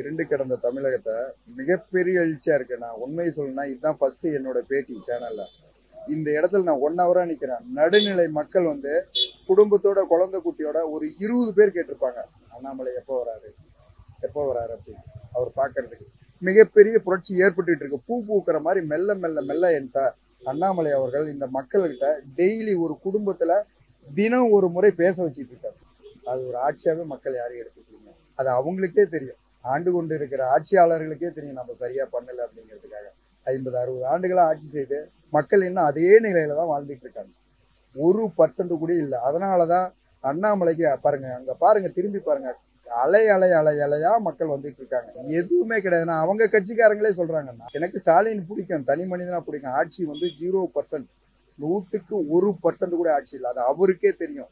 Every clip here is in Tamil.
இரண்டு கடந்த தமிழகத்தை மிகப்பெரிய எழுச்சியா இருக்கு. நான் உண்மையை சொல்லணும்னா இதுதான் ஃபர்ஸ்ட் என்னோட பேட்டி சேனல்ல இந்த இடத்துல நான் ஒன் ஹவரா நிக்கிறேன். நடுநிலை மக்கள் வந்து குடும்பத்தோட குழந்தை குட்டியோட ஒரு இருபது பேர் கேட்டிருப்பாங்க. அண்ணாமலை எப்போ வராரு? எப்போ வராரு அப்படின்னு அவர் பார்க்கறதுக்கு மிகப்பெரிய புரட்சி ஏற்பட்டு இருக்கு. பூ பூக்கிற மாதிரி மெல்ல மெல்ல மெல்ல என் அண்ணாமலை அவர்கள் இந்த மக்கள்கிட்ட டெய்லி ஒரு குடும்பத்துல தினம் ஒரு முறை பேச வச்சுட்டு இருக்காரு. அது ஒரு ஆட்சியாவே மக்கள் யாரையும் எடுத்துக்கலீங்க. அது அவங்களுக்கே தெரியும். ஆண்டு கொண்டு இருக்கிற ஆட்சியாளர்களுக்கே தெரியும் நம்ம சரியா பண்ணல அப்படிங்கிறதுக்காக. ஐம்பது அறுபது ஆண்டுகளாக ஆட்சி செய்து மக்கள் இன்னும் அதே நிலையில தான் வாழ்ந்துட்டு இருக்காங்க. ஒரு பர்சன்ட் கூட இல்லை. அதனாலதான் அண்ணாமலைக்கு பாருங்க அங்க பாருங்க திரும்பி பாருங்க. அலை அலை அலை அலையா மக்கள் வந்துட்டு இருக்காங்க. எதுவுமே கிடையாதுன்னா அவங்க கட்சிக்காரங்களே சொல்றாங்கன்னா எனக்கு ஸ்டாலின் பிடிக்கும் தனி மனிதனா பிடிக்கும். ஆட்சி வந்து ஜீரோ பர்சன்ட் நூத்துக்கு ஒரு பர்சன்ட் கூட ஆட்சி இல்லை. அது அவருக்கே தெரியும்.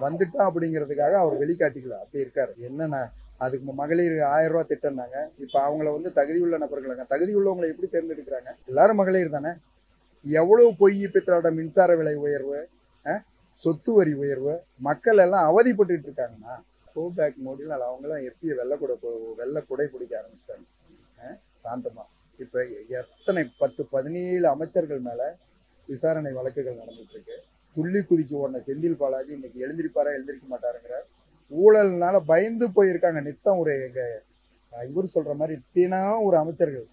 வந்துட்டான் அப்படிங்கிறதுக்காக அவர் வெளிக்காட்டிக்கல. அப்படி இருக்காரு. என்னென்ன அதுக்கு மகளிர் ஆயிரம் ரூபா திட்டம்னாங்க. இப்ப அவங்கள வந்து தகுதி உள்ள நபர்களாங்க. தகுதி உள்ளவங்களை எப்படி தேர்ந்தெடுக்கிறாங்க? எல்லாரும் மகளிர் தானே? எவ்வளவு பொய் பித்தளோட மின்சார விலை உயர்வு சொத்து வரி உயர்வு மக்கள் எல்லாம் அவதிப்பட்டு இருக்காங்கன்னா கோ பேக் மோடியில் அவங்களாம் எப்பயும் வெள்ளை கூட வெள்ளை குடை பிடிக்க ஆரம்பிச்சிட்டாங்க. அஹ், சாந்தமா. இப்ப எத்தனை பத்து பதினேழு அமைச்சர்கள் மேல விசாரணை வழக்குகள் நடந்துட்டு இருக்கு. துள்ளி குதிச்சு ஓடின செந்தில் பாலாஜி இன்னைக்கு எழுந்திருப்பாரா எழுந்திருக்க மாட்டாருங்கிற ஊழல்னால பயந்து போயிருக்காங்க நித்தம் ஒரு இவர் சொல்ற மாதிரி தினம் ஒரு அமைச்சர்கள்.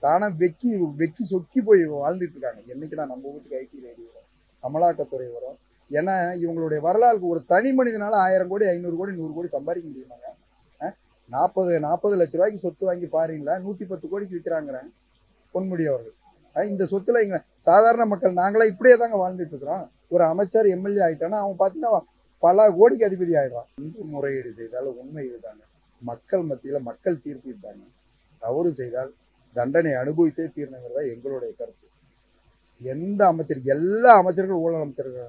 தானா வெக்கி வெக்கி சொக்கி போய் வாழ்ந்துட்டு இருக்காங்க. என்னைக்கு நம்ம வீட்டுக்கு ஐடி ரேடி வரும் அமலாக்கத்துறை வரும். ஏன்னா இவங்களுடைய வரலாறுக்கு ஒரு தனி மனிதனால ஆயிரம் கோடி ஐநூறு கோடி நூறு கோடி சம்பாதிக்க முடியுமாங்க? நாற்பது நாற்பது லட்ச ரூபாய்க்கு சொத்து வாங்கி பாருங்களா? நூத்தி பத்து கோடிக்கு விற்கிறாங்கிறேன் பொன்முடி அவர்கள். இந்த சொத்துல இங்க சாதாரண மக்கள் நாங்களா இப்படியே தாங்க வாழ்ந்துட்டு இருக்கிறோம். ஒரு அமைச்சர் எம்எல்ஏ ஆயிட்டானா அவன் பார்த்தீங்கன்னா பல கோடிக்கு அதிபதி ஆயிடுறான். இந்து முறையீடு செய்தால் உண்மை இதுதாங்க மக்கள் மத்தியில மக்கள் தீர்ப்பு இதுதாங்க தவறு செய்தால் தண்டனை அனுபவித்தே தீரணுங்கிறதா எங்களுடைய கருத்து. எந்த அமைச்சர் எல்லா அமைச்சர்களும் ஊழல் அமைச்சர்கள்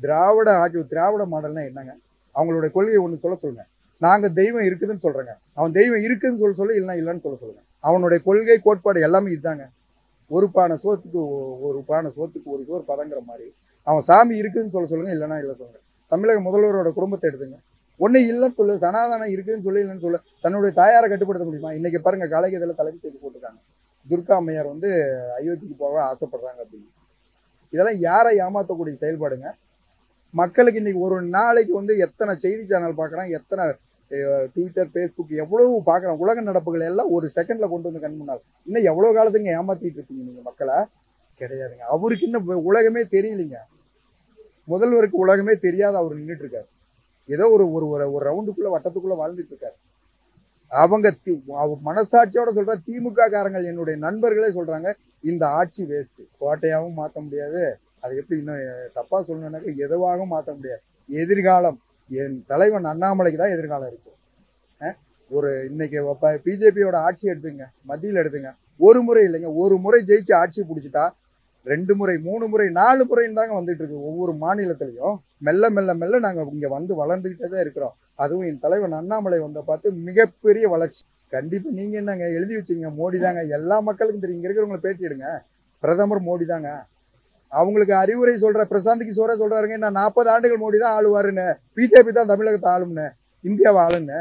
திராவிட ஆட்சி திராவிட மாடல்னா என்னங்க? அவங்களுடைய கொள்கையை ஒன்று சொல்ல சொல்லுங்க. நாங்கள் தெய்வம் இருக்குதுன்னு சொல்றேங்க. அவன் தெய்வம் இருக்குதுன்னு சொல்ல சொல்ல இல்லைனா இல்லைன்னு சொல்ல சொல்லுங்க. அவனுடைய கொள்கை கோட்பாடு எல்லாமே இதுதாங்க. ஒரு பானை சோத்துக்கு ஒ- ஒரு பானை சோத்துக்கு ஒரு சோறு பதங்கிற மாதிரி. அவன் சாமி இருக்குதுன்னு சொல்ல சொல்லுங்க இல்லைன்னா இல்லை சொல்கிறேன் தமிழக முதல்வரோட குடும்பத்தை எடுத்துங்க. ஒண்ணு இல்லைன்னு சொல்லு சனாதனம் இருக்குதுன்னு சொல்லி இல்லைன்னு சொல்லு தன்னுடைய தாயாரை கட்டுப்படுத்த முடியுமா? இன்னைக்கு பாருங்க கலைகதில் தலைமை செய்து போட்டிருக்காங்க. துர்கா அம்மையார் வந்து அயோத்திக்கு போக ஆசைப்படுறாங்க அப்படின்னு. இதெல்லாம் யாரை ஏமாத்தக்கூடிய செயல்பாடுங்க? மக்களுக்கு இன்னைக்கு ஒரு நாளைக்கு வந்து எத்தனை செய்தி சேனல் பார்க்குறான் எத்தனை ட்விட்டர் ஃபேஸ்புக் எவ்வளவு பார்க்குறான் உலக நடப்புகள் எல்லாம் ஒரு செகண்ட்ல கொண்டு வந்து கண் முன்னால். இன்னும் எவ்வளவு காலத்துக்கு ஏமாத்திட்டு இருக்கீங்க நீங்க மக்களை? கிடையாதுங்க. அவருக்கு இன்னும் உலகமே தெரியலைங்க. முதல்வருக்கு உலகமே தெரியாத அவர் நின்றுட்டு இருக்காரு ஏதோ ஒரு ஒரு ஒரு ரவுண்டுக்குள்ள வட்டத்துக்குள்ள வாழ்ந்துட்டு இருக்காரு அவங்க தி- அவர் மனசாட்சியோட சொல்ற திமுக காரங்கள் என்னுடைய நண்பர்களே சொல்றாங்க இந்த ஆட்சி வேஸ்ட் கோட்டையாவும் மாத்த முடியாது. அது எப்படி இன்னும் தப்பா சொல்லணும்னாக்க எதுவாகவும் மாத்த முடியாது. எதிர்காலம் என் தலைவன் அண்ணாமலைக்கு தான் எதிர்காலம் இருக்கு. ஒரு இன்னைக்கு பிஜேபியோட ஆட்சி எடுத்துங்க மத்தியில் எடுத்துங்க. ஒரு முறை இல்லைங்க ஒரு முறை ஜெயிச்சு ஆட்சி பிடிச்சிட்டா ரெண்டு முறை மூணு முறை நாலு முறைன்னு தாங்க வந்துட்டு இருக்கு. ஒவ்வொரு மாநிலத்திலையும் மெல்ல மெல்ல மெல்ல நாங்கள் இங்கே வந்து வளர்ந்துக்கிட்டே தான் இருக்கிறோம். அதுவும் என் தலைவன் அண்ணாமலை வந்த பார்த்து மிகப்பெரிய வளர்ச்சி. கண்டிப்பாக நீங்கள் என்னங்க எழுதி வச்சீங்க மோடி தாங்க. எல்லா மக்களுக்கும் தெரியும். இங்கே இருக்கிறவங்களை பேட்டி எடுங்க. பிரதமர் மோடி தாங்க. அவங்களுக்கு அறிவுரை சொல்ற பிரசாந்திக்கு கிஷோரே சொல்றாருங்க நான் நாற்பது ஆண்டுகள் மோடி தான் ஆளுவாருன்னு. பிஜேபி தான் தமிழகத்தை ஆளும்னு. இந்தியாவை ஆளுன்னு.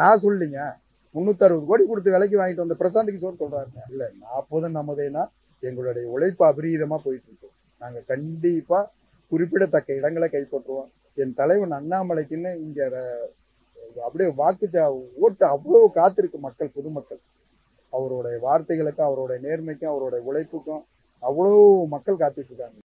நான் சொல்லிங்க முந்நூற்றறுபது கோடி கொடுத்து விலைக்கு வாங்கிட்டு வந்த பிரசாந்திக்கு சோறு சொல்றாருங்க. இல்லை நாற்பது நமதேனா எங்களுடைய உழைப்பு அபரீதமாக போயிட்டு இருக்கோம் நாங்கள் கண்டிப்பாக குறிப்பிடத்தக்க இடங்களை கைப்பற்றுவோம். என் தலைவன் அண்ணாமலைக்குன்னு இங்கே அப்படியே வாக்கு சா- ஓட்டு அவ்வளோ காத்திருக்கு மக்கள் பொதுமக்கள். அவருடைய வார்த்தைகளுக்கும் அவருடைய நேர்மைக்கும் அவருடைய உழைப்புக்கும் அவ்வளோ மக்கள் காத்துட்டு இருக்காங்க